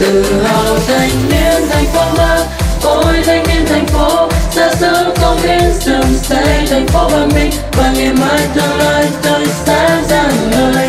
tự hào thanh niên thành phố mơ ôi thanh niên thành phố ra sức công hiến dựng xây thành phố văn minh và ngày mai tương lai tươi sáng rạng ngời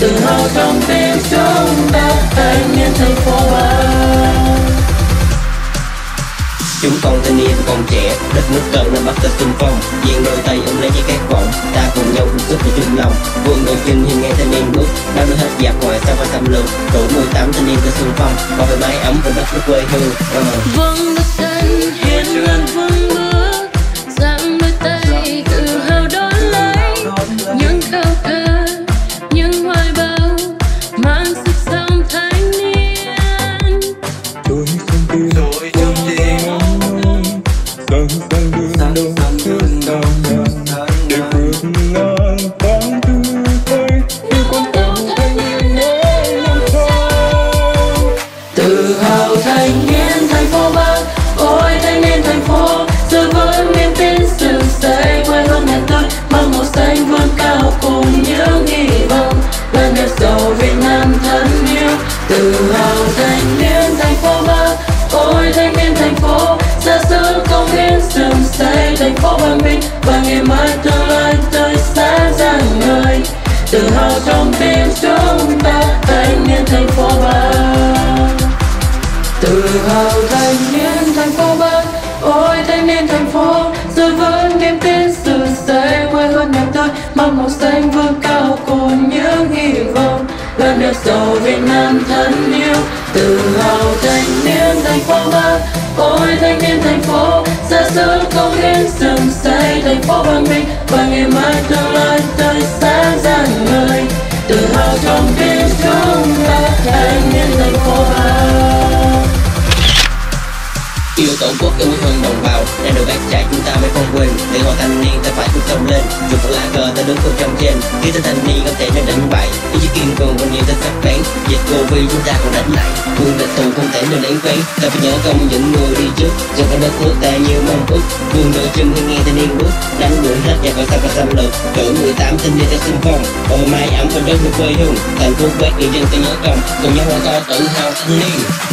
tự hào trong tim chúng ta, thanh niên thành phố thanh niên còn trẻ, đất nước cần nắm bắt ta xung phong. Diện đôi tay ôm lấy chiếc khát vọng, ta cùng nhau cùng sức để chung lòng. Vương đội kinh hiên ngang thanh niên bước bao đưa hết giặc ngoài xa và xâm lược đủ 18 thanh niên ta xung phong bảo vệ mái ấm và đất nước quê hương. Ờ. vâng sẵn sàng đương đầu trước gian nan để vượt ngàn vạn thử tay như con tàu thanh niên đến ngang châu tự hào thanh niên thành phố bắc ôi thanh niên thành phố giữ vững niềm tin sự xây quê hương ngàn tôi mang màu xanh vươn cao cùng những hy vọng là đẹp giàu việt nam thân yêu tự hào trong tim chúng ta, thanh niên thành phố ba. Tự hào thanh niên thành phố ba, ôi thanh niên thành phố, giữ vững niềm tin, sự xây quê hương ngàn tươi mang màu xanh vươn cao cùng những hy vọng. Là nước giàu việt nam thân yêu tự hào thanh niên thành phố ba, ôi thanh niên thành phố ra sức công hiến dựng xây thành phố văn minh, và ngày mai tương lai tươi sáng. Tổ quốc yêu thương hương đồng bào. Đang được bác trại chúng ta mới không quên, để họ thanh niên ta phải cùng tâm lên. Dù có lá cờ ta đứng không trong trên, khi ta thanh niên không thể nên đánh bại. Ý chí kiên cường và nhiều ta sắc bén, dịch covid chúng ta còn đánh lại. Quân địch thù không thể nên đánh phán ta phải nhớ công những người đi trước. Cho cả đất nước ta như mong ước vương đôi chân khi nghe thanh niên bước. Đánh đuổi hết và còn sao và xâm lược. Cử 18 thanh niên ta xung phong ôm mai ấm và đất nước quê hương. Thành phố quét người dân ta nhớ công, cùng nhau hoa to tự hào thanh niên.